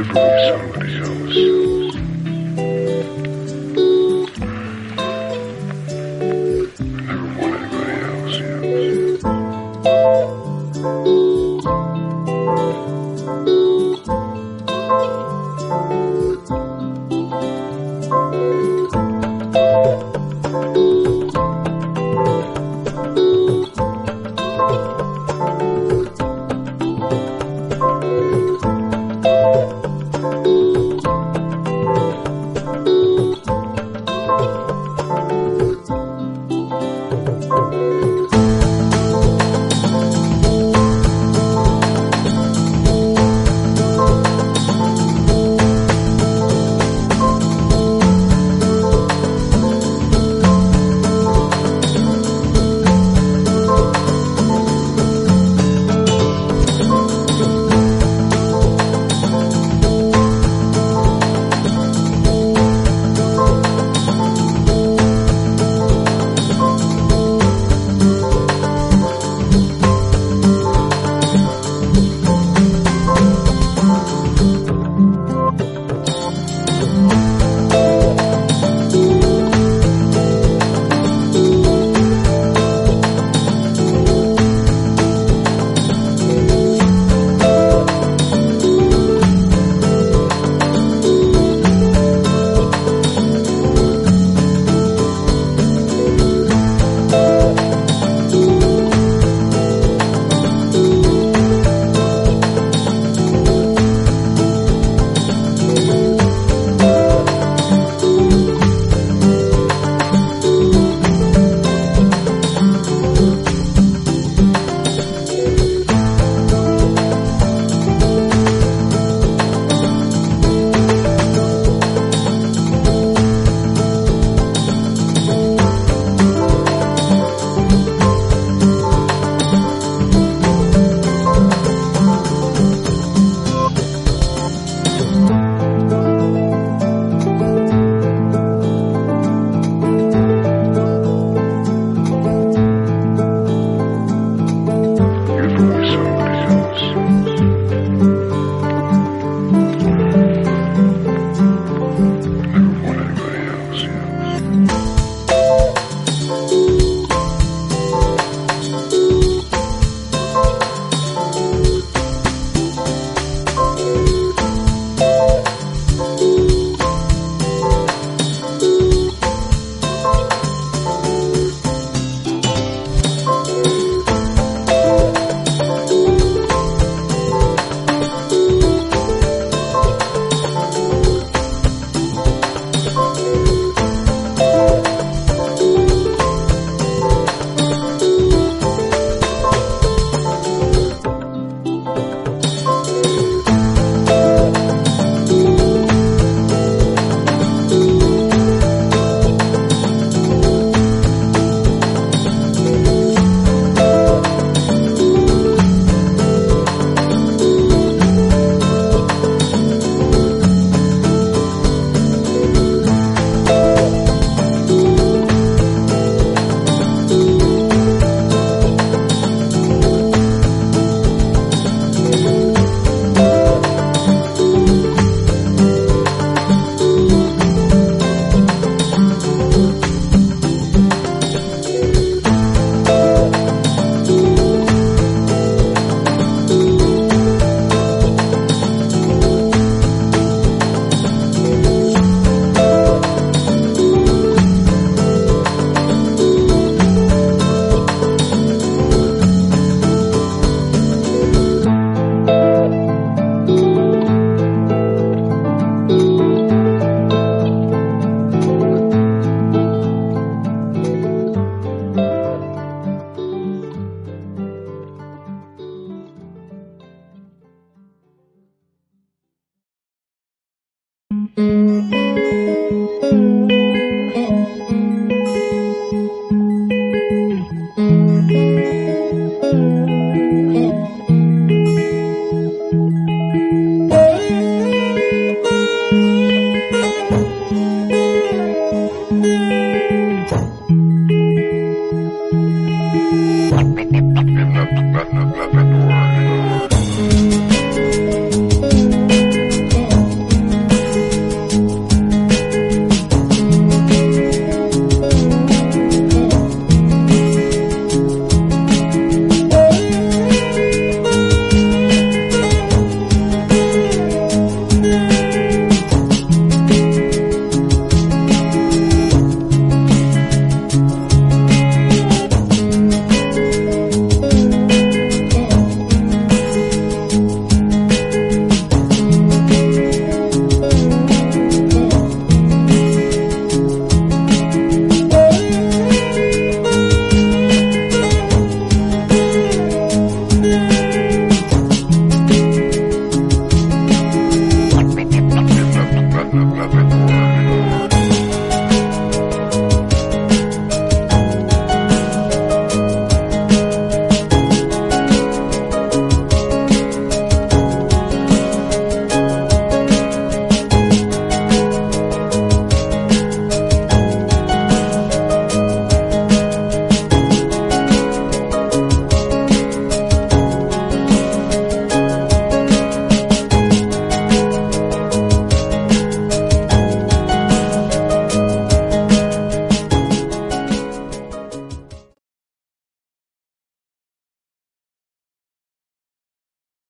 Give me somebody else.